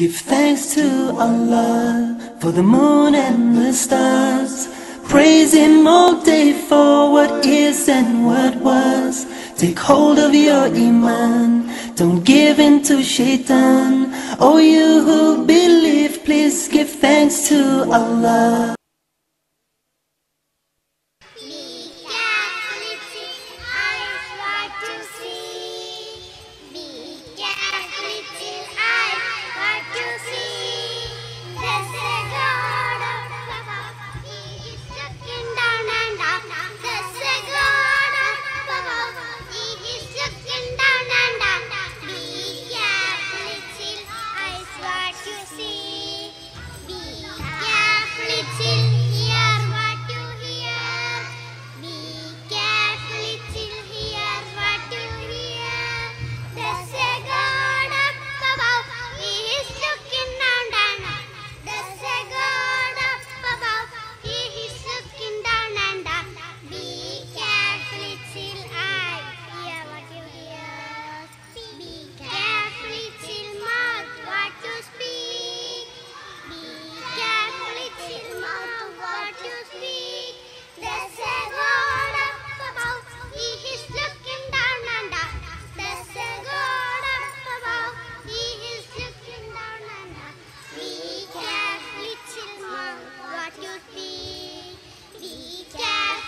Give thanks to Allah for the moon and the stars. Praise Him all day for what is and what was. Take hold of your Iman, don't give in to shaitan. Oh, you who believe, please give thanks to Allah.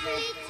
Merry